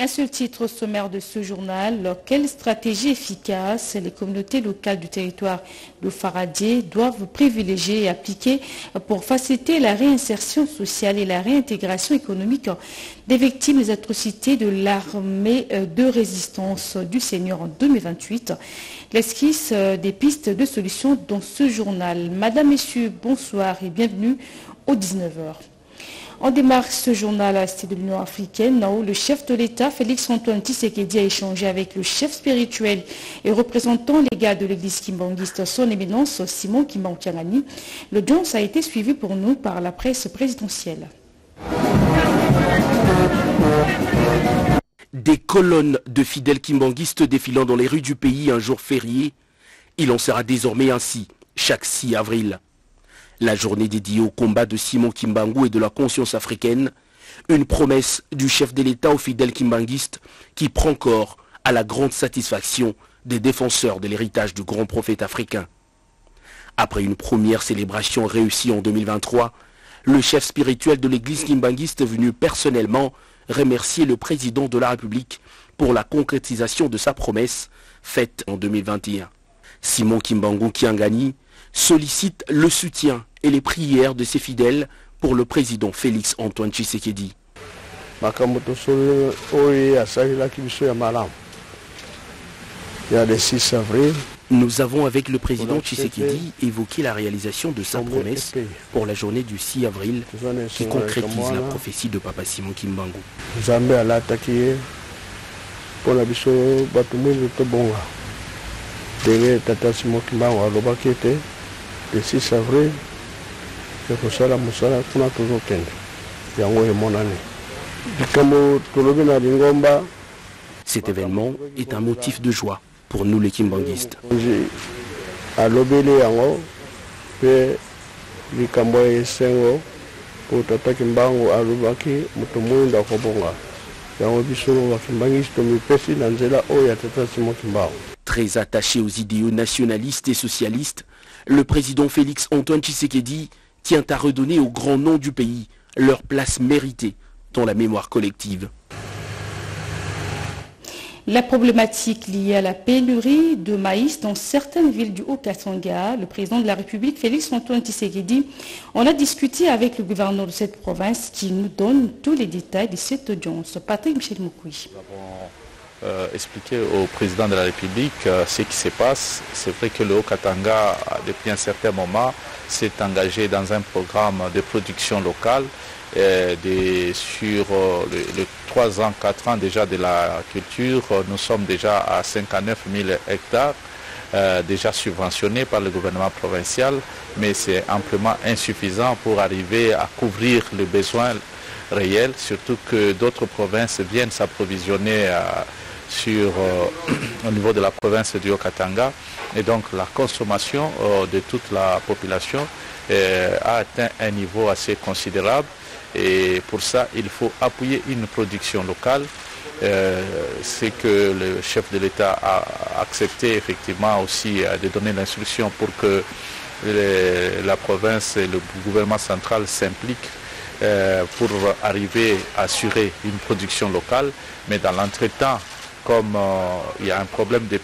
Un seul titre sommaire de ce journal, quelle stratégie efficace les communautés locales du territoire de Faradier doivent privilégier et appliquer pour faciliter la réinsertion sociale et la réintégration économique des victimes des atrocités de l'armée de résistance du Seigneur en 2028. L'esquisse des pistes de solutions dans ce journal. Madame, Messieurs, bonsoir et bienvenue au 19h. On démarre ce journal à Cité de l'Union africaine, où le chef de l'État, Félix-Antoine Tshisekedi, a échangé avec le chef spirituel et représentant légal de l'église kimbangiste, son éminence Simon Kimbankiangani. L'audience a été suivie pour nous par la presse présidentielle. Des colonnes de fidèles kimbanguistes défilant dans les rues du pays un jour férié, il en sera désormais ainsi chaque 6 avril la journée dédiée au combat de Simon Kimbangu et de la conscience africaine, une promesse du chef de l'État aux fidèles kimbanguistes qui prend corps à la grande satisfaction des défenseurs de l'héritage du grand prophète africain. Après une première célébration réussie en 2023, le chef spirituel de l'église kimbanguiste est venu personnellement remercier le président de la République pour la concrétisation de sa promesse faite en 2021. Simon Kimbangu Kiangani sollicite le soutien et les prières de ses fidèles pour le président Félix Antoine Tshisekedi. Nous avons avec le président Tshisekedi évoqué la réalisation de sa promesse pour la journée du 6 avril qui concrétise la prophétie de Papa Simon Kimbangu. Le 6 avril ekosala mosala kuna tozokende yango emonani likambo tolobi na lingomba Cet événement est un motif de joie pour nous les kimbanguistes. Très attaché aux idéaux nationalistes et socialistes, le président Félix Antoine Tshisekedi tient à redonner au grand nom du pays leur place méritée dans la mémoire collective. La problématique liée à la pénurie de maïs dans certaines villes du Haut-Katanga, le président de la République, Félix Antoine Tshisekedi, on a discuté avec le gouverneur de cette province qui nous donne tous les détails de cette audience. Patrick Michel Moukoui. Euh, expliquer au président de la République euh, ce qui se passe. C'est vrai que le Haut-Katanga, depuis un certain moment, s'est engagé dans un programme de production locale euh, sur les 3 ans, 4 ans déjà de la culture. Nous sommes déjà à 59 000 hectares. déjà subventionnés par le gouvernement provincial, mais c'est amplement insuffisant pour arriver à couvrir les besoins réels, surtout que d'autres provinces viennent s'approvisionner sur, au niveau de la province du Haut-Katanga. Et donc la consommation de toute la population a atteint un niveau assez considérable. Et pour ça, il faut appuyer une production locale. C'est que le chef de l'État a accepté effectivement aussi de donner l'instruction pour que la province et le gouvernement central s'impliquent pour arriver à assurer une production locale. Mais dans l'entretemps, comme il y a un problème de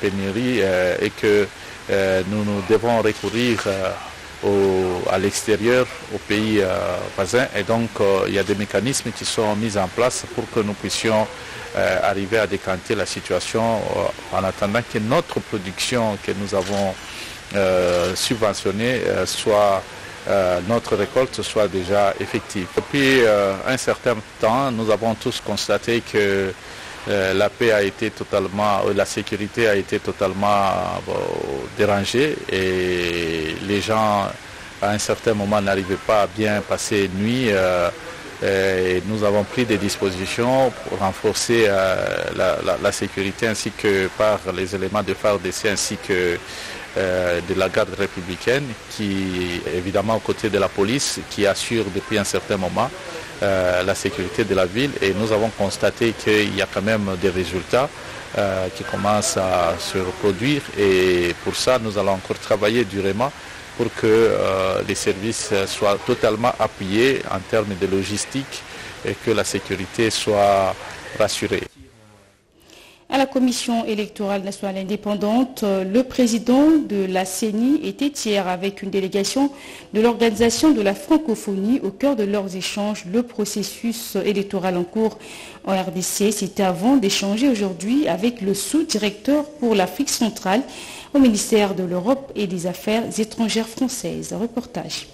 pénurie et que nous, nous devons recourir à l'extérieur, aux pays voisins. Et donc, il y a des mécanismes qui sont mis en place pour que nous puissions arriver à décanter la situation en attendant que notre production que nous avons subventionnée soit notre récolte soit déjà effective. Depuis un certain temps, nous avons tous constaté que la paix a été totalement, la sécurité a été totalement dérangée et les gens à un certain moment n'arrivaient pas à bien passer nuit. nous avons pris des dispositions pour renforcer la, sécurité ainsi que par les éléments de FARDC ainsi que de la garde républicaine qui évidemment aux côtés de la police qui assure depuis un certain moment la sécurité de la ville et nous avons constaté qu'il y a quand même des résultats qui commencent à se reproduire et pour ça nous allons encore travailler durement pour que les services soient totalement appuyés en termes de logistique et que la sécurité soit rassurés. À la Commission électorale nationale indépendante, le président de la CENI était hier avec une délégation de l'organisation de la francophonie au cœur de leurs échanges. Le processus électoral en cours en RDC, c'était avant d'échanger aujourd'hui avec le sous-directeur pour l'Afrique centrale au ministère de l'Europe et des Affaires étrangères françaises. Reportage.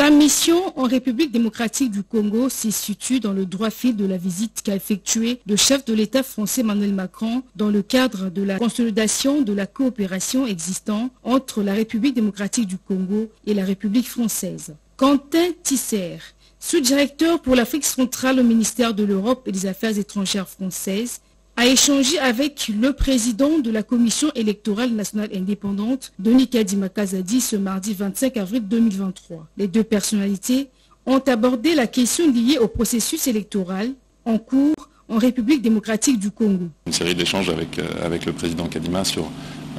Sa mission en République démocratique du Congo se situe dans le droit fil de la visite qu'a effectuée le chef de l'État français Emmanuel Macron dans le cadre de la consolidation de la coopération existant entre la République démocratique du Congo et la République française. Quentin Tisser, sous-directeur pour l'Afrique centrale au ministère de l'Europe et des Affaires étrangères françaises, a échangé avec le président de la Commission électorale nationale indépendante, Denis Kadima Kazadi, ce mardi 25 avril 2023. Les deux personnalités ont abordé la question liée au processus électoral en cours en République démocratique du Congo. Une série d'échanges avec, euh, avec le président Kadima sur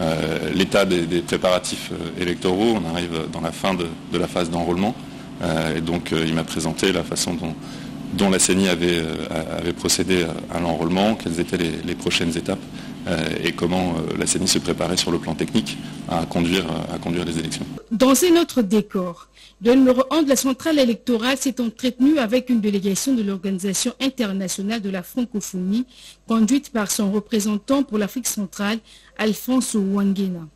euh, l'état des, préparatifs euh, électoraux. On arrive dans la fin de, la phase d'enrôlement. et donc il m'a présenté la façon dont dont la CENI avait, euh, avait procédé à l'enrôlement, quelles étaient les, prochaines étapes euh, et comment euh, la CENI se préparait sur le plan technique à conduire, les élections. Dans un autre décor, le numéro 1 de la centrale électorale s'est entretenu avec une délégation de l'Organisation internationale de la francophonie, conduite par son représentant pour l'Afrique centrale, Alphonse Wangena.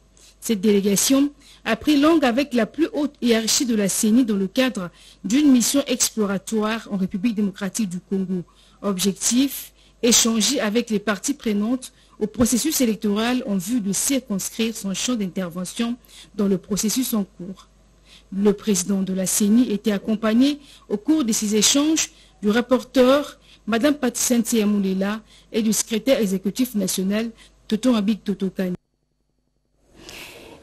Cette délégation a pris langue avec la plus haute hiérarchie de la CENI dans le cadre d'une mission exploratoire en République démocratique du Congo. Objectif, échanger avec les parties prenantes au processus électoral en vue de circonscrire son champ d'intervention dans le processus en cours. Le président de la CENI était accompagné au cours de ces échanges du rapporteur Mme Patricia Moulela et du secrétaire exécutif national Toton Abik Totokani.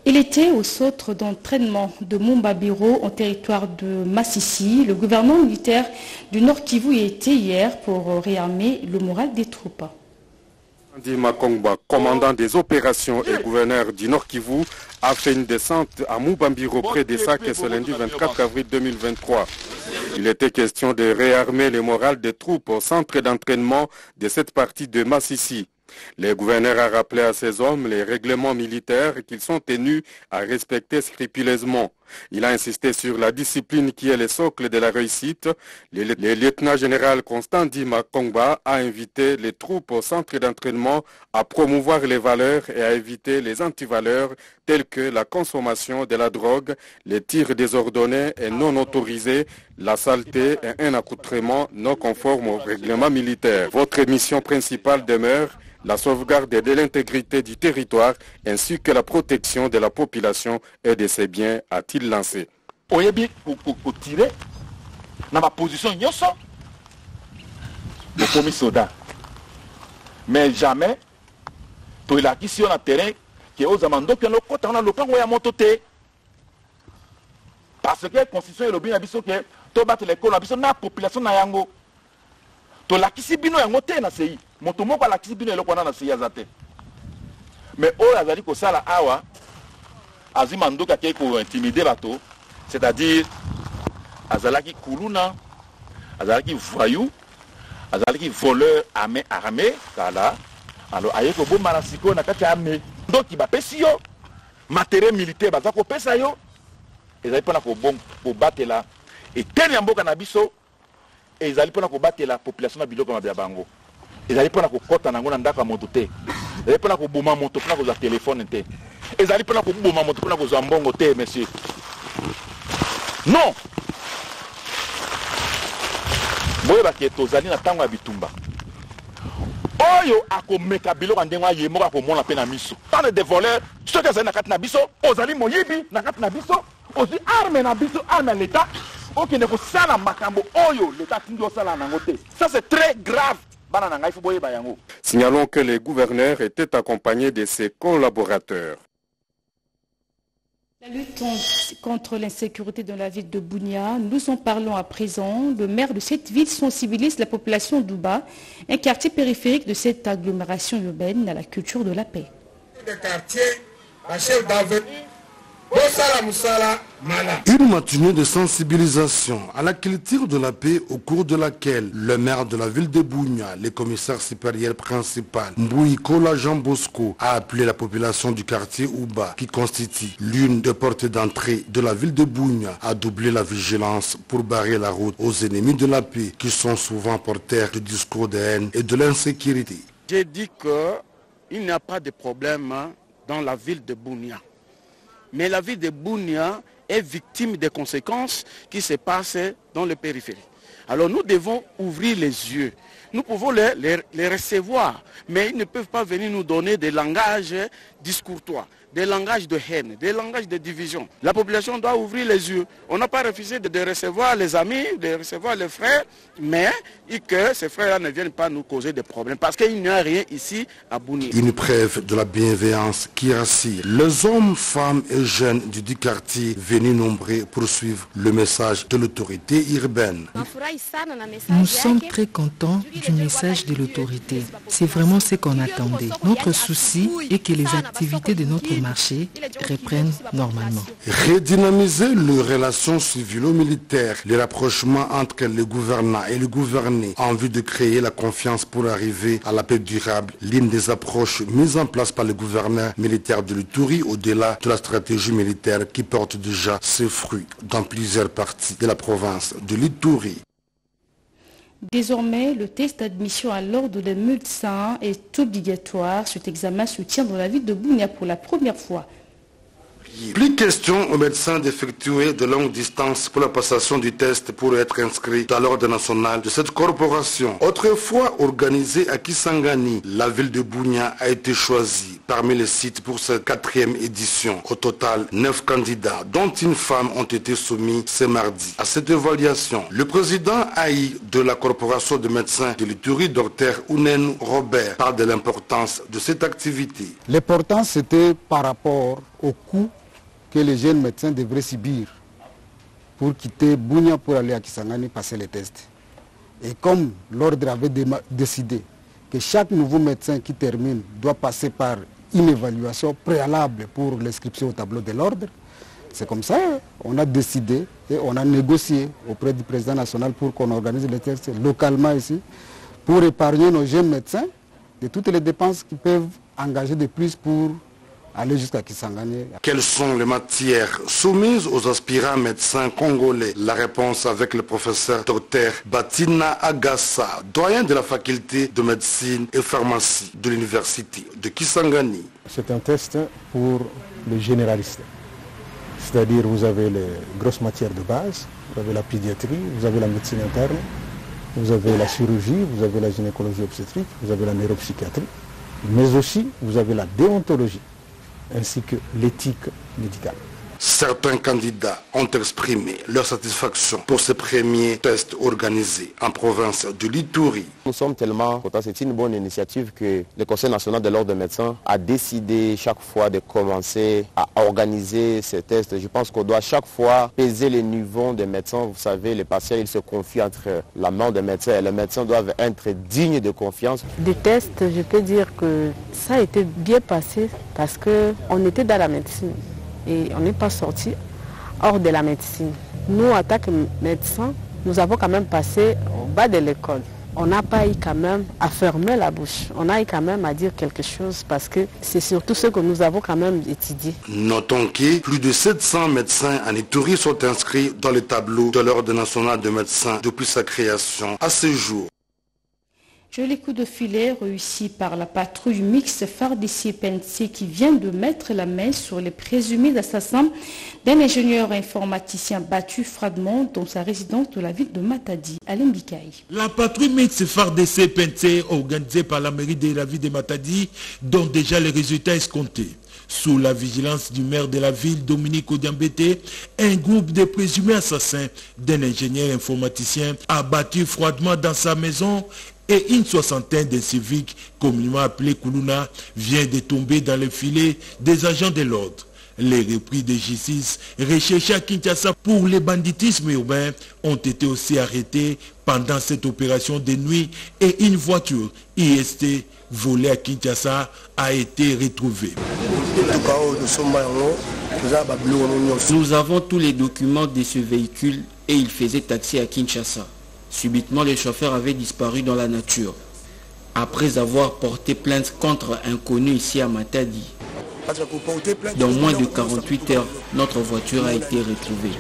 Il était au centre d'entraînement de Mumbabiro en territoire de Massissi. Le gouvernement militaire du Nord Kivu y était hier pour réarmer le moral des troupes. Andy Makongba, commandant des opérations et gouverneur du Nord Kivu, a fait une descente à Mumbabiro près des sacs ce lundi 24 avril 2023. Il était question de réarmer le moral des troupes au centre d'entraînement de cette partie de Massissi. Le gouverneur a rappelé à ses hommes les règlements militaires qu'ils sont tenus à respecter scrupuleusement. Il a insisté sur la discipline qui est le socle de la réussite. Le, lieutenant général Constant Dima Kongba a invité les troupes au centre d'entraînement à promouvoir les valeurs et à éviter les antivaleurs telles que la consommation de la drogue, les tirs désordonnés et non autorisés, la saleté et un accoutrement non conforme au règlement militaire. Votre mission principale demeure la sauvegarde de l'intégrité du territoire ainsi que la protection de la population et de ses biens, a-t-il lancé. oyebi kotire na baposition nyonso bokomi soda mais jamais toelakisi yo na terrain ke ozama ndoki wana okotanga na lopango ya moto te parce que constitution elobi na biso ke tobatela ekolo na biso na population na yango. Tolakisi bino yango te na sei moto moko alakisi bino eloko wana na sei aza te mais oyo azali kosala awa azwi mandoki akei kointimide bato c'est-à-dire azalaki kuluna azalaki voyou azalaki voleur ame armé kala alo aye kobomba na sikoyo na kati ya ame ndoki bapesi yo matériel militaire baza kopesa yo. Ezali mpona kobatela eteni ya mboka na biso ezali mpona kobatela population na biloko mabe ya bango. Ezali mpona kokɔta nango na ndako ya moto te. Ezali mpona koboma moto ezali mpona koboma moto mpona kozwa mbongo te monsieur. Non! Boyebaki tozali na ntango ya bitumba. Oyo akomeka biloko ndenge aye moko akomona mpe na miso. Tane de voleur soki azali na kati na biso ozali moyibi na kati na biso ozwi arme na biso arme ya leta okende kosala makambo oyo leta atindi osala nango te. Ça c'est très grave. Signalons que les gouverneurs étaient accompagnés de ses collaborateurs la lutte contre l'insécurité dans la ville de Bounia, nous en parlons à présent. Le maire de cette ville sensibilise la population d'Ouba, un quartier périphérique de cette agglomération urbaine à la culture de la paix. Une matinée de sensibilisation à la culture de la paix au cours de laquelle le maire de la ville de Bougna, le commissaire supérieur principal Mboui Kola Jean Bosco a appelé la population du quartier Ouba qui constitue l'une des portes d'entrée de la ville de Bougna à doubler la vigilance pour barrer la route aux ennemis de la paix qui sont souvent porteurs de discours de haine et de l'insécurité. J'ai dit qu'il n'y a pas de problème dans la ville de Bougna. Mais la ville de Bounia est victime des conséquences qui se passent dans les périphéries. Alors nous devons ouvrir les yeux. Nous pouvons les, les recevoir, mais ils ne peuvent pas venir nous donner des langages discourtois des langages de haine, des langages de division. La population doit ouvrir les yeux. On n'a pas refusé de, recevoir les amis, de recevoir les frères, mais que ces frères-là ne viennent pas nous causer des problèmes, parce qu'il n'y a rien ici à Bouni. Une preuve de la bienveillance qui rassure les hommes, femmes et jeunes du dit quartier venus nombreux poursuivre le message de l'autorité urbaine. Nous sommes très contents du message de l'autorité. C'est vraiment ce qu'on attendait. Notre souci est que les activités de notre marché reprennent normalement. Redynamiser les relations civilo-militaires, les rapprochements entre le gouvernant et le gouverné en vue de créer la confiance pour arriver à la paix durable, l'une des approches mises en place par le gouverneur militaire de l'Uturi au-delà de la stratégie militaire qui porte déjà ses fruits dans plusieurs parties de la province de l'Ituri. Désormais, le test d'admission à l'ordre des médecins est obligatoire. Cet examen se tient dans la ville de Bounia pour la première fois. Question aux médecins d'effectuer de longues distances pour la passation du test pour être inscrit à l'ordre national de cette corporation. Autrefois organisée à Kisangani, la ville de Bounia a été choisie parmi les sites pour cette quatrième édition. Au total, neuf candidats, dont une femme, ont été soumis ce mardi à cette évaluation. Le président AI de la corporation de médecins de l'Ituri, Dr Ounen Robert, parle de l'importance de cette activité. L'importance, c'était par rapport au coût que les jeunes médecins devraient subir pour quitter Bounia pour aller à Kisangani passer les tests. Et comme l'ordre avait décidé que chaque nouveau médecin qui termine doit passer par une évaluation préalable pour l'inscription au tableau de l'ordre, c'est comme ça on a décidé et on a négocié auprès du président national pour qu'on organise les tests localement ici, pour épargner nos jeunes médecins de toutes les dépenses qu'ils peuvent engager de plus pour aller jusqu'à Kisangani. Quelles sont les matières soumises aux aspirants médecins congolais? La réponse avec le professeur Dr Batina Agassa, doyen de la faculté de médecine et pharmacie de l'université de Kisangani. C'est un test pour les généralistes. C'est-à-dire vous avez les grosses matières de base, vous avez la pédiatrie, vous avez la médecine interne, vous avez la chirurgie, vous avez la gynécologie obstétrique, vous avez la neuropsychiatrie, mais aussi vous avez la déontologie ainsi que l'éthique médicale. Certains candidats ont exprimé leur satisfaction pour ce premier test organisé en province de Litouri. Nous sommes tellement contents, c'est une bonne initiative que le Conseil national de l'ordre des médecins a décidé chaque fois de commencer à organiser ces tests. Je pense qu'on doit chaque fois peser les niveaux des médecins. Vous savez, les patients, ils se confient entre la main des médecins et les médecins doivent être dignes de confiance. Des tests, je peux dire que ça a été bien passé parce qu'on était dans la médecine et on n'est pas sorti hors de la médecine. Nous, en tant que médecins, nous avons quand même passé au bas de l'école. On n'a pas eu quand même à fermer la bouche. On a eu quand même à dire quelque chose parce que c'est surtout ce que nous avons quand même étudié. Notons que plus de 700 médecins en Itourie sont inscrits dans le tableau de l'Ordre national de médecins depuis sa création à ce jour. Joli coup de filet réussi par la patrouille mixte FARDC PNC qui vient de mettre la main sur les présumés assassins d'un ingénieur informaticien battu froidement dans sa résidence de la ville de Matadi, à. La patrouille mixte FARDC PNC organisée par la mairie de la ville de Matadi donne déjà les résultats escomptés. Sous la vigilance du maire de la ville, Dominique Odiambete, un groupe de présumés assassins d'un ingénieur informaticien a battu froidement dans sa maison et une soixantaine de civiques, communément appelés Koulouna, vient de tomber dans le filet des agents de l'ordre. Les repris de justice recherchés à Kinshasa pour le banditisme urbain ont été aussi arrêtés pendant cette opération de nuit et une voiture IST volée à Kinshasa a été retrouvée. Nous avons tous les documents de ce véhicule et il faisait taxi à Kinshasa. Subitement, le chauffeur avait disparu dans la nature. Après avoir porté plainte contre un connu ici à Matadi, dans moins de 48 heures, notre voiture a été retrouvée.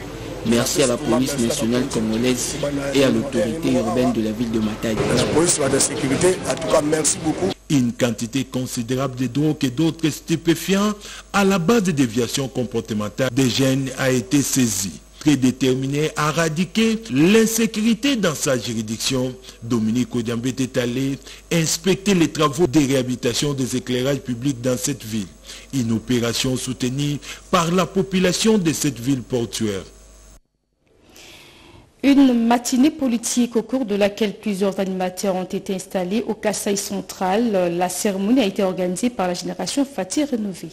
Merci à la police nationale congolaise et à l'autorité urbaine de la ville de Matadi. Une quantité considérable de drogues et d'autres stupéfiants à la base de déviations comportementales des jeunes a été saisie très déterminé à éradiquer l'insécurité dans sa juridiction. Dominique Odiambé est allé inspecter les travaux de réhabilitation des éclairages publics dans cette ville. Une opération soutenue par la population de cette ville portuaire. Une matinée politique au cours de laquelle plusieurs animateurs ont été installés au Kassai central. La cérémonie a été organisée par la génération Fatih rénovée.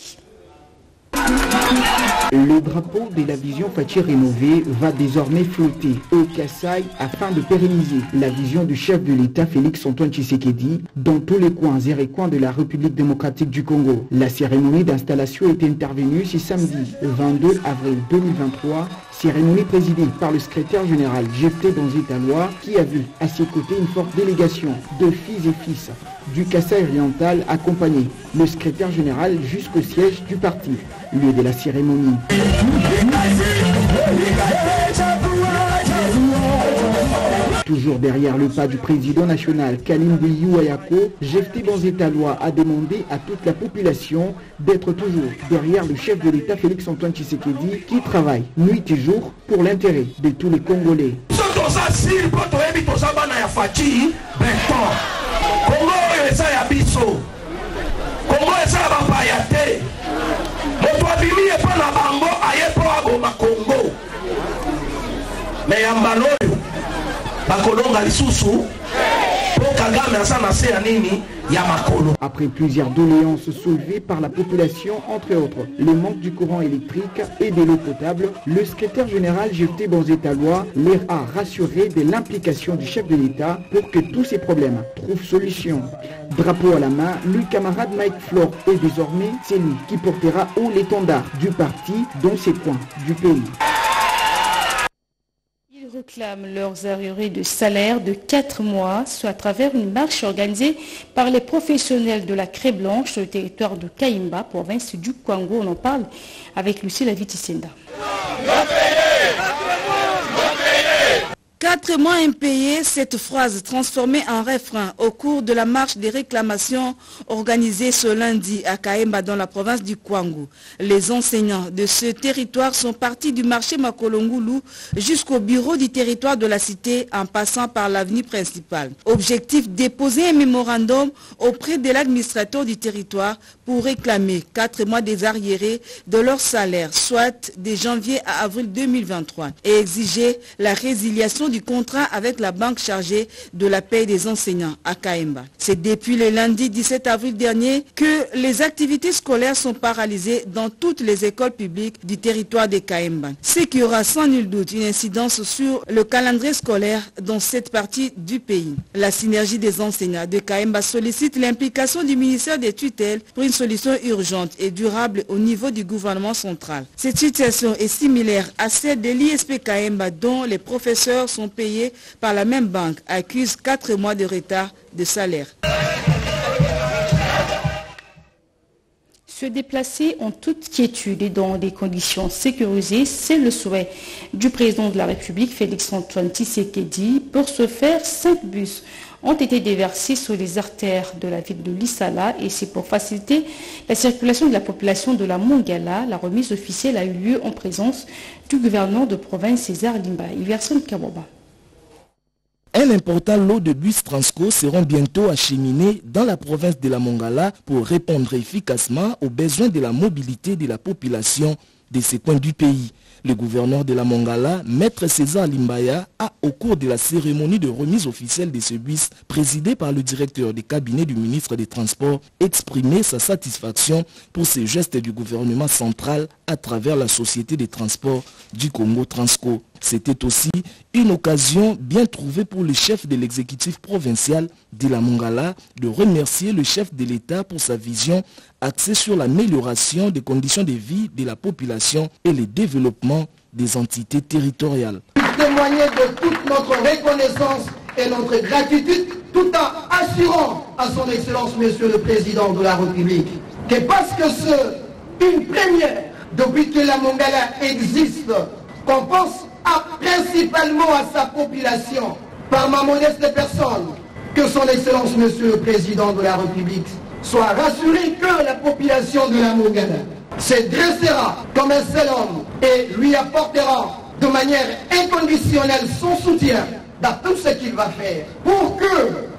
Le drapeau de la vision Fatih rénovée va désormais flotter au Kassai afin de pérenniser la vision du chef de l'État Félix Antoine Tshisekedi dans tous les coins et recoins de la République démocratique du Congo. La cérémonie d'installation est intervenue ce samedi 22 avril 2023 cérémonie présidée par le secrétaire général Jefté Donzitalois qui a vu à ses côtés une forte délégation de filles et fils du Kassai oriental accompagné le secrétaire général jusqu'au siège du parti, lieu de la cérémonie. Toujours derrière le pas du président national Kalimbi Ayako, Jefté Bonzetalois a demandé à toute la population d'être toujours derrière le chef de l'État Félix Antoine Tshisekedi qui travaille nuit et jour pour l'intérêt de tous les Congolais. Après plusieurs doléances soulevées par la population, entre autres le manque du courant électrique et de l'eau potable, le secrétaire général Jeté Bonzetalois les a rassurés de l'implication du chef de l'État pour que tous ces problèmes trouvent solution. Drapeau à la main, le camarade Mike Flore est désormais celui qui portera haut l'étendard du parti dans ces coins du pays réclament leurs arriérés de salaire de 4 mois, soit à travers une marche organisée par les professionnels de la Craie Blanche sur le territoire de Kaimba, province du Kwango. On en parle avec Lucie Lavitissenda. Quatre mois impayés, cette phrase transformée en refrain au cours de la marche des réclamations organisée ce lundi à Kaemba dans la province du Kwangu. Les enseignants de ce territoire sont partis du marché Makolongulu jusqu'au bureau du territoire de la cité en passant par l'avenue principale. Objectif déposer un mémorandum auprès de l'administrateur du territoire pour réclamer quatre mois des arriérés de leur salaire, soit de janvier à avril 2023, et exiger la résiliation du contrat avec la banque chargée de la paie des enseignants à Kaemba. C'est depuis le lundi 17 avril dernier que les activités scolaires sont paralysées dans toutes les écoles publiques du territoire de Kaemba. Ce qui aura sans nul doute une incidence sur le calendrier scolaire dans cette partie du pays. La synergie des enseignants de Kaemba sollicite l'implication du ministère des tutelles pour une solution urgente et durable au niveau du gouvernement central. Cette situation est similaire à celle de l'ISP Kaemba dont les professeurs sont payés par la même banque accusent 4 mois de retard de salaire. Se déplacer en toute quiétude et dans des conditions sécurisées, c'est le souhait du président de la République, Félix-Antoine Tshisekedi. Pour ce faire, cinq bus ont été déversés sur les artères de la ville de Lissala et c'est pour faciliter la circulation de la population de la Mongala. La remise officielle a eu lieu en présence du gouverneur de province César Limba. Iverson Kaboba. Un important lot de bus Transco seront bientôt acheminés dans la province de la Mongala pour répondre efficacement aux besoins de la mobilité de la population de ces coins du pays. Le gouverneur de la Mongala, Maître César Limbaya, a, au cours de la cérémonie de remise officielle de ce bus, présidée par le directeur des cabinets du ministre des Transports, exprimé sa satisfaction pour ces gestes du gouvernement central à travers la société des transports du Congo Transco. C'était aussi une occasion bien trouvée pour le chef de l'exécutif provincial de la Mongala de remercier le chef de l'État pour sa vision axée sur l'amélioration des conditions de vie de la population et le développement des entités territoriales. Témoigner de toute notre reconnaissance et notre gratitude tout en assurant à son Excellence Monsieur le Président de la République que parce que c'est une première depuis que la Mongala existe, qu'on pense principalement à sa population, par ma modeste personne, que son Excellence Monsieur le Président de la République soit rassuré que la population de la Mongala se dressera comme un seul homme et lui apportera de manière inconditionnelle son soutien dans tout ce qu'il va faire. Pour que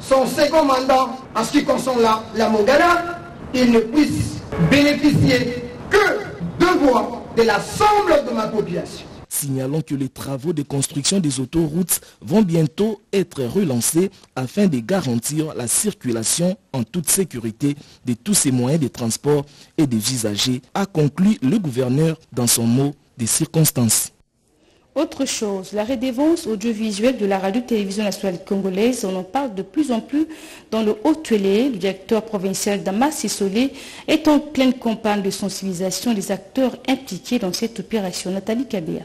son second mandat, en ce qui concerne la, la Mongala, il ne puisse bénéficier que de voix de l'ensemble de ma population signalons que les travaux de construction des autoroutes vont bientôt être relancés afin de garantir la circulation en toute sécurité de tous ces moyens de transport et des usagers, a conclu le gouverneur dans son mot des circonstances. Autre chose, la redevance audiovisuelle de la radio-télévision nationale congolaise, on en parle de plus en plus dans le Haut-Tuélé. Le directeur provincial Damas Sissolé est en pleine campagne de sensibilisation des acteurs impliqués dans cette opération. Nathalie Kabea.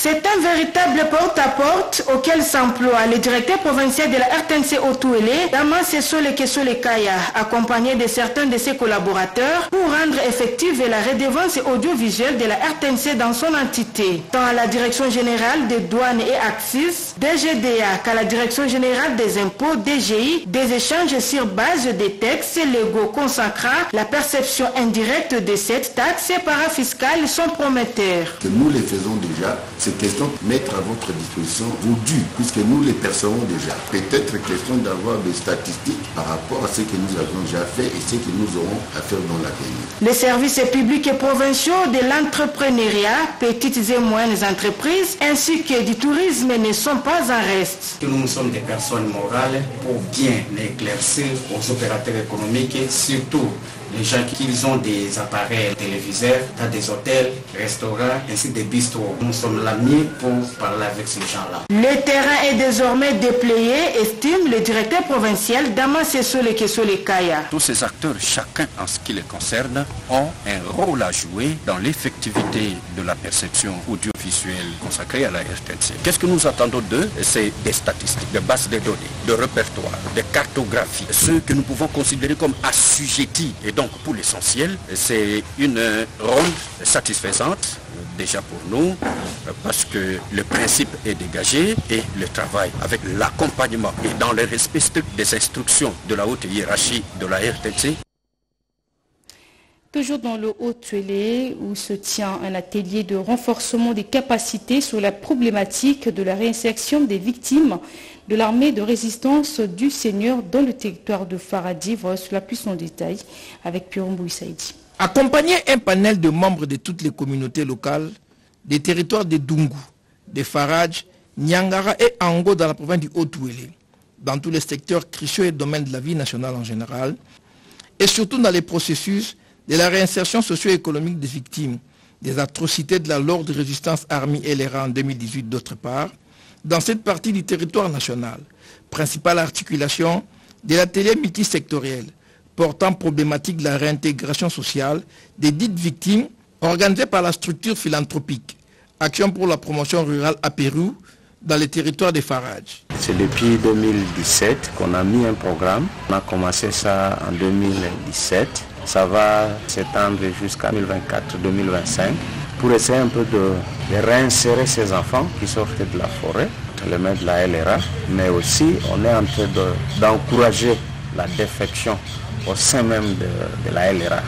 C'est un véritable porte-à-porte auquel s'emploie le directeur provincial de la RTNC Otouélé, Daman Sessole Kesole Kaya, accompagné de certains de ses collaborateurs pour rendre effective la redevance audiovisuelle de la RTNC dans son entité, tant à la Direction générale des douanes et axis, DGDA, qu'à la Direction générale des impôts, DGI, des échanges sur base des textes légaux consacrant la perception indirecte de cette taxe parafiscale sont prometteurs. Nous les faisons déjà c'est question de mettre à votre disposition vos dûs, puisque nous les percevons déjà. Peut-être question d'avoir des statistiques par rapport à ce que nous avons déjà fait et ce que nous aurons à faire dans l'avenir. Les services publics et provinciaux de l'entrepreneuriat, petites et moyennes entreprises, ainsi que du tourisme ne sont pas en reste. Nous sommes des personnes morales pour bien éclaircir aux opérateurs économiques, surtout les gens qui ont des appareils téléviseurs, dans des hôtels, restaurants, ainsi des bistrots. Nous sommes l'ami pour parler avec ces gens-là. Le terrain est désormais déployé, estime le directeur provincial Damas Sole Kesole Kaya. Tous ces acteurs, chacun en ce qui les concerne, ont un rôle à jouer dans l'effectivité de la perception audiovisuelle consacrée à la RTNC. Qu'est-ce que nous attendons d'eux? C'est des statistiques, des bases de données, de répertoires, des cartographies, ceux que nous pouvons considérer comme assujettis et donc pour l'essentiel, c'est une ronde satisfaisante déjà pour nous parce que le principe est dégagé et le travail avec l'accompagnement et dans le respect strict des instructions de la haute hiérarchie de la RTC Toujours dans le Haut-Tuélé, où se tient un atelier de renforcement des capacités sur la problématique de la réinsertion des victimes de l'armée de résistance du Seigneur dans le territoire de Faradi. Voilà cela plus en détail avec Pierre Saïdi. Accompagner un panel de membres de toutes les communautés locales des territoires de Dungu, de Faradj, Nyangara et Ango dans la province du Haut-Tuélé, dans tous les secteurs cruciaux et domaines de la vie nationale en général, et surtout dans les processus de la réinsertion socio-économique des victimes des atrocités de la Lorde de résistance armée LRA en 2018 d'autre part, dans cette partie du territoire national, principale articulation de l'atelier multisectoriel portant problématique de la réintégration sociale des dites victimes organisé par la structure philanthropique Action pour la promotion rurale à Pérou dans les territoires des Faradj. C'est depuis 2017 qu'on a mis un programme. On a commencé ça en 2017. Ça va s'étendre jusqu'à 2024-2025 pour essayer un peu de, réinsérer ces enfants qui sortent de la forêt, les mettre de la LRA, mais aussi on est en train d'encourager la défection au sein même de, la LRA.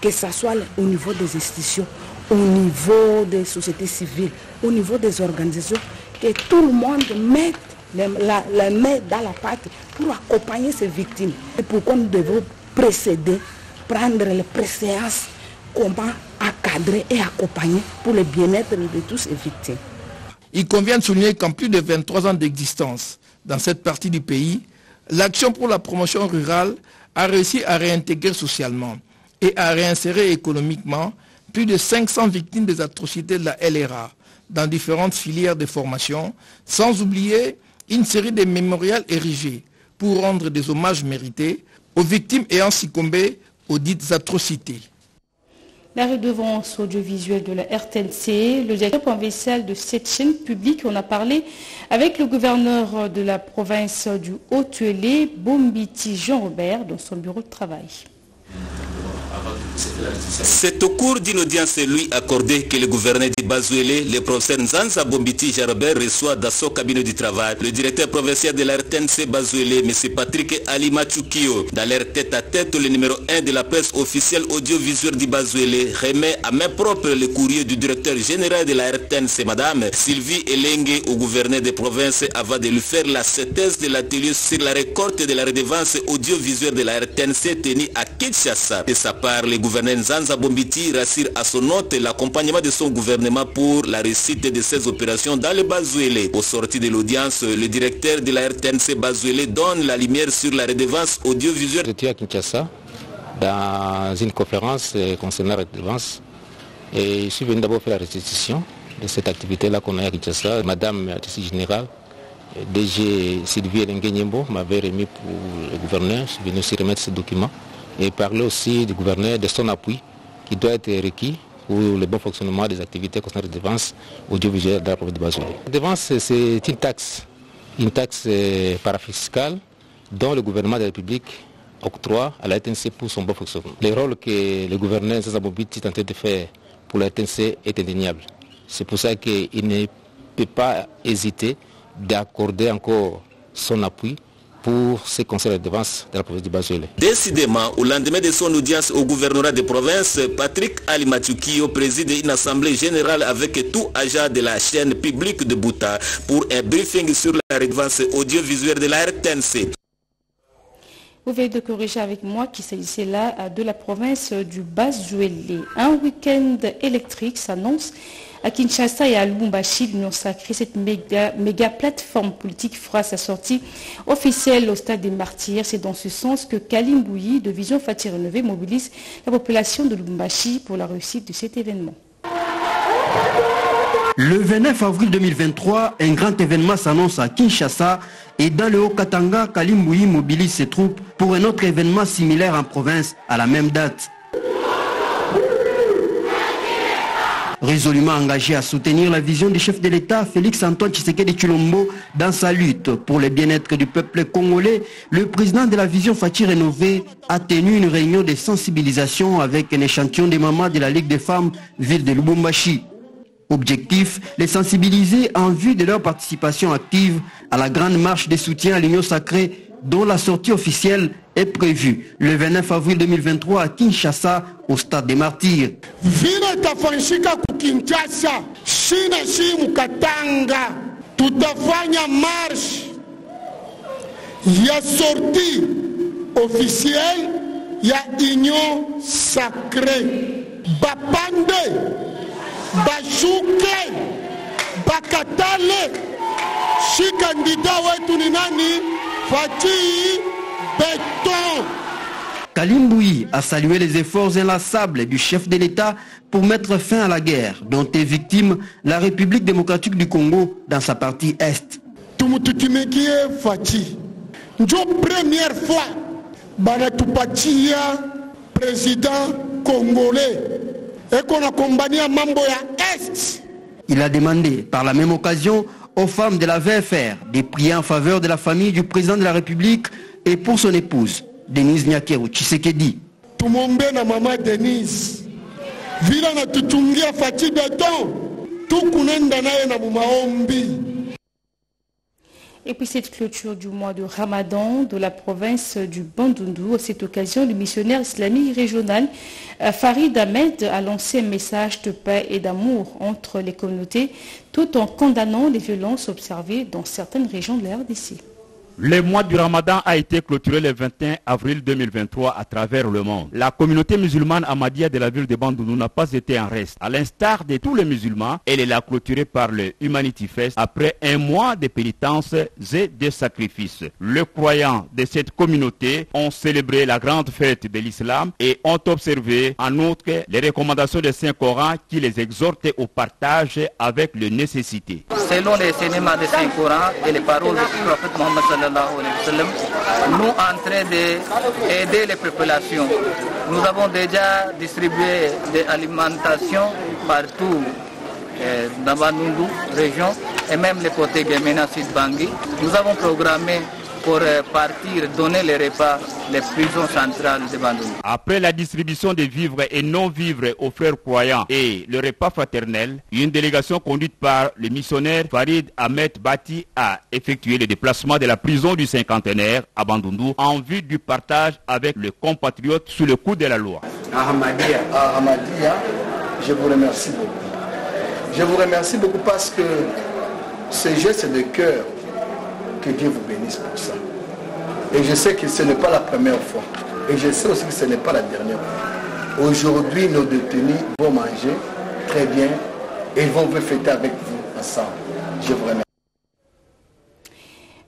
Que ce soit au niveau des institutions, au niveau des sociétés civiles, au niveau des organisations, que tout le monde mette la main dans la pâte pour accompagner ces victimes. Et pourquoi nous devons précéder, prendre les préséances comment et accompagner pour le bien-être de tous ces victimes. Il convient de souligner qu'en plus de 23 ans d'existence dans cette partie du pays, l'action pour la promotion rurale a réussi à réintégrer socialement et à réinsérer économiquement plus de 500 victimes des atrocités de la LRA dans différentes filières de formation, sans oublier une série de mémorials érigés pour rendre des hommages mérités aux victimes ayant succombé aux dites atrocités. La redevance audiovisuelle de la RTNC, le directeur provincial de cette chaîne publique, on a parlé avec le gouverneur de la province du Haut-Tuélé, Bombiti Jean-Robert, dans son bureau de travail. C'est au cours d'une audience lui accordée que le gouverneur de Bazouélé, le professeur Nzanza Bombiti Jarabert, reçoit dans son cabinet du travail le directeur provincial de la RTNC Bazouélé, M. Patrick Alima Chukio. Dans leur tête à tête, le numéro 1 de la presse officielle audiovisuelle du Bazouélé remet à main propre le courrier du directeur général de la RTNC, Madame Sylvie Elengue, au gouverneur de province avant de lui faire la synthèse de l'atelier sur la récolte de la redevance audiovisuelle de la RTNC tenue à Kinshasa. De sa le gouverneur Nzanza Bombiti rassure à son l'accompagnement de son gouvernement pour la réussite de ses opérations dans le Bazouélé. Au sorti de l'audience, le directeur de la RTNC Bazouélé donne la lumière sur la redevance audiovisuelle. J'étais à Kinshasa dans une conférence concernant la redevance et je suis venu d'abord faire la restitution de cette activité-là qu'on a à Kinshasa. Madame l'artiste générale, DG Sylvie Elengue m'avait remis pour le gouverneur. Je suis venu aussi remettre ce document et parler aussi du gouverneur de son appui qui doit être requis pour le bon fonctionnement des activités concernant la défense audiovisuelle de la province de Bazoulé. La défense, c'est une taxe, une taxe parafiscale dont le gouvernement de la République octroie à la RTNC pour son bon fonctionnement. Le rôle que le gouverneur Zazabobit est en train de faire pour la RTNC est indéniable. C'est pour ça qu'il ne peut pas hésiter d'accorder encore son appui pour ce conseil de défense de la province de Bazouélé. Décidément, au lendemain de son audience au gouvernorat de province, Patrick Alimatukio préside une assemblée générale avec tout agent de la chaîne publique de Bouta pour un briefing sur la redevance audiovisuelle de la RTNC. Vous venez de corriger avec moi qu'il s'agissait là de la province du Bazouélé. Un week-end électrique s'annonce à Kinshasa et à Lubumbashi, l'Union sacrée, cette méga, plateforme politique fera sa sortie officielle au stade des martyrs. C'est dans ce sens que Kalim de Vision Fatih Renové, mobilise la population de Lubumbashi pour la réussite de cet événement. Le 29 avril 2023, un grand événement s'annonce à Kinshasa et dans le Haut-Katanga, Kalim Bouyi mobilise ses troupes pour un autre événement similaire en province à la même date. Résolument engagé à soutenir la vision du chef de l'État Félix Antoine Tshisekedi Chulombo dans sa lutte pour le bien-être du peuple congolais, le président de la vision Fatih Rénové a tenu une réunion de sensibilisation avec un échantillon des mamans de la Ligue des femmes ville de Lubumbashi. Objectif, les sensibiliser en vue de leur participation active à la grande marche de soutien à l'Union sacrée dont la sortie officielle est prévue le 29 avril 2023 à Kinshasa au stade des martyrs. tutafanya marche ya sortie officielle ya union sacrée bapande bashuke bakatale. Shi kandida wetu ni nani? Fatih Béton Kalimboui a salué les efforts inlassables du chef de l'État pour mettre fin à la guerre dont est victime la République démocratique du Congo dans sa partie Est. Première fois président congolais mambo ya Est. Il a demandé par la même occasion aux femmes de la VFR de prier en faveur de la famille du président de la République et pour son épouse, Denise Nyakeru Tshisekedi. tumombe na mama denise. Vile natutungia fati beton tukunenda naye na mumaombi Et puis cette clôture du mois de Ramadan de la province du Bandundu, à cette occasion, le missionnaire islamique régional euh, Farid Ahmed a lancé un message de paix et d'amour entre les communautés tout en condamnant les violences observées dans certaines régions de la RDC. Le mois du Ramadan a été clôturé le 21 avril 2023 à travers le monde. La communauté musulmane Ahmadiyya de la ville de Bandounou n'a pas été en reste. À l'instar de tous les musulmans, elle est clôturée par le Humanity Fest après un mois de pénitence et de sacrifices. Les croyants de cette communauté ont célébré la grande fête de l'islam et ont observé en outre les recommandations du Saint-Coran qui les exhortaient au partage avec les nécessités. Selon les cinémas du Saint-Coran et les paroles du prophète Mohammed nous en train d'aider les populations. Nous avons déjà distribué des alimentations partout euh, dans Bandundu, région, et même les côtés Gemena Bangui. Nous avons programmé pour euh, partir donner les repas les prisons centrales de Bandung. Après la distribution des vivres et non-vivres aux frères croyants et le repas fraternel, une délégation conduite par le missionnaire Farid Ahmed Bati a effectué le déplacement de la prison du cinquantenaire à Bandundu en vue du partage avec le compatriote sous le coup de la loi. Ahmadiyya, Ahmadiyya, je vous remercie beaucoup. Je vous remercie beaucoup parce que ce geste de cœur que Dieu vous bénisse pour ça. Et je sais que ce n'est pas la première fois. Et je sais aussi que ce n'est pas la dernière fois. Aujourd'hui, nos détenus vont manger très bien et vont vous fêter avec vous ensemble. Je vous remercie.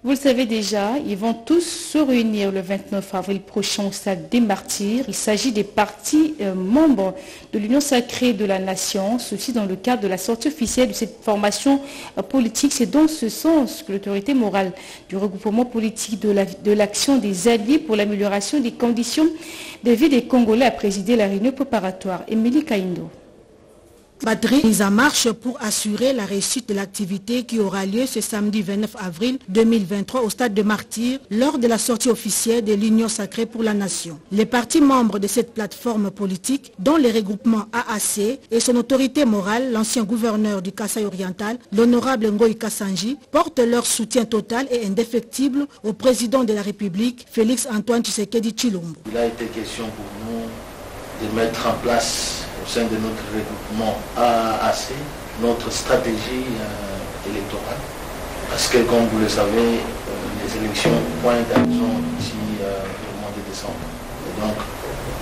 Vous le savez déjà, ils vont tous se réunir le 29 avril prochain au stade des Martyrs. Il s'agit des partis euh, membres de l'Union sacrée de la nation, ceci dans le cadre de la sortie officielle de cette formation euh, politique. C'est dans ce sens que l'autorité morale du regroupement politique de l'action des alliés pour l'amélioration des conditions de vie des Congolais a présidé la réunion préparatoire. Émilie Kaindo. Batterie mise en marche pour assurer la réussite de l'activité qui aura lieu ce samedi 29 avril 2023 au stade de Martyr lors de la sortie officielle de l'Union sacrée pour la nation. Les partis membres de cette plateforme politique, dont les regroupements AAC et son autorité morale, l'ancien gouverneur du Kassai oriental, l'honorable Ngoï Kassanji, portent leur soutien total et indéfectible au président de la République, Félix Antoine Tshisekedi Chilombo. Il a été question pour nous de mettre en place au sein de notre regroupement AAC, notre stratégie euh, électorale. Parce que, comme vous le savez, euh, les élections pointent à raison d'ici euh, le mois de décembre. Et donc,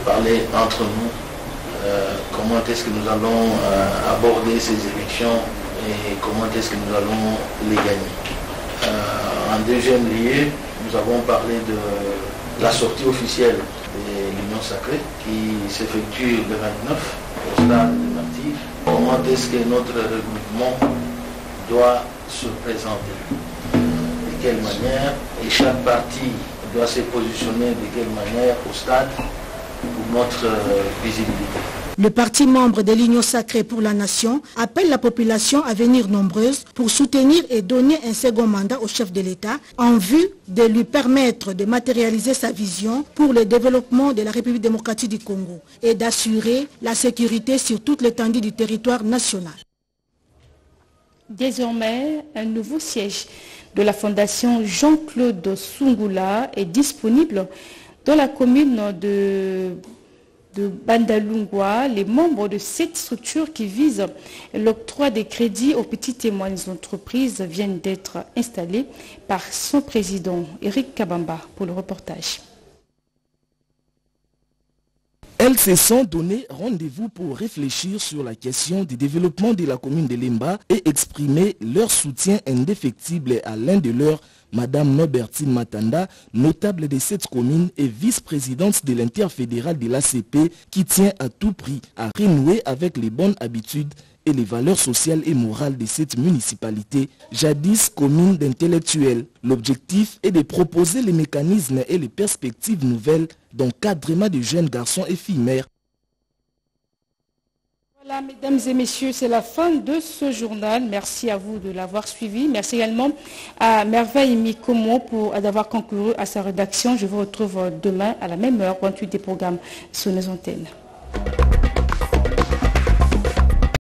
parler entre nous, comment est-ce que nous allons aborder ces élections et comment est-ce que nous allons les gagner. en deuxième lieu, nous avons parlé de la sortie officielle de l'Union sacrée qui s'effectue le 29 au stade de Martyr. Comment est-ce que notre regroupement doit se présenter? De quelle manière? Et chaque parti doit se positionner de quelle manière au stade pour notre visibilité? Le parti membre de l'Union sacrée pour la nation appelle la population à venir nombreuse pour soutenir et donner un second mandat au chef de l'État en vue de lui permettre de matérialiser sa vision pour le développement de la République démocratique du Congo et d'assurer la sécurité sur toute l'étendue du territoire national. Désormais, un nouveau siège de la Fondation Jean-Claude Sungula est disponible dans la commune de de Bandalungwa, les membres de cette structure qui vise l'octroi des crédits aux petits témoins des entreprises viennent d'être installés par son président, Eric Kabamba, pour le reportage. Elles se sont donné rendez-vous pour réfléchir sur la question du développement de la commune de Limba et exprimer leur soutien indéfectible à l'un de leurs Madame Nobertine Matanda, notable de cette commune et vice-présidente de l'interfédéral de l'ACP, qui tient à tout prix à renouer avec les bonnes habitudes et les valeurs sociales et morales de cette municipalité, jadis commune d'intellectuels. L'objectif est de proposer les mécanismes et les perspectives nouvelles d'encadrement de jeunes garçons et filles mères voilà, mesdames et messieurs, c'est la fin de ce journal. Merci à vous de l'avoir suivi. Merci également à Merveille Mikomo pour d'avoir concouru à sa rédaction. Je vous retrouve demain à la même heure, 28 des programmes sur nos antennes.